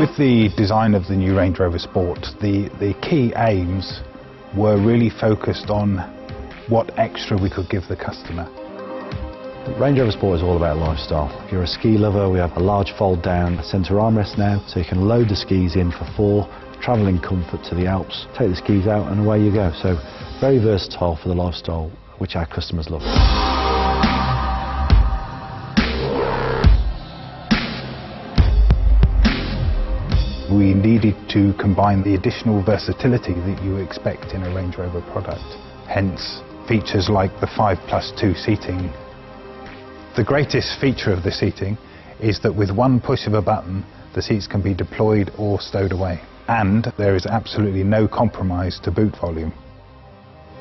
With the design of the new Range Rover Sport, the, the key aims were really focused on what extra we could give the customer. Range Rover Sport is all about lifestyle. If you're a ski lover, we have a large fold down centre armrest now, so you can load the skis in for four, travel in comfort to the Alps, take the skis out and away you go. So very versatile for the lifestyle which our customers love. We needed to combine the additional versatility that you expect in a Range Rover product. Hence, features like the 5 plus 2 seating. The greatest feature of the seating is that with one push of a button, the seats can be deployed or stowed away. And there is absolutely no compromise to boot volume.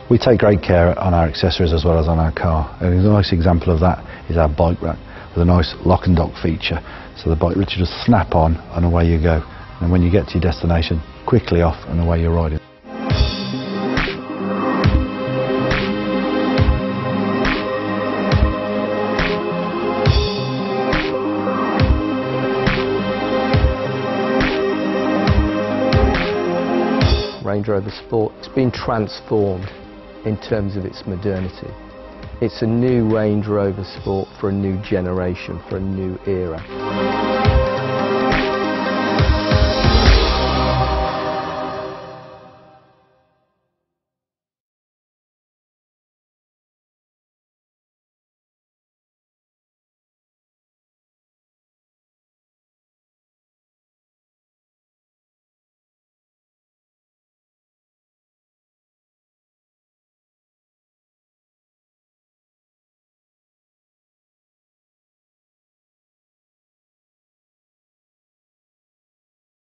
We take great care on our accessories as well as on our car. And a nice example of that is our bike rack with a nice lock and dock feature. So the bike literally just snap on and away you go. And when you get to your destination, quickly off and away you're riding. Range Rover Sport it's been transformed in terms of its modernity. It's a new Range Rover Sport for a new generation, for a new era.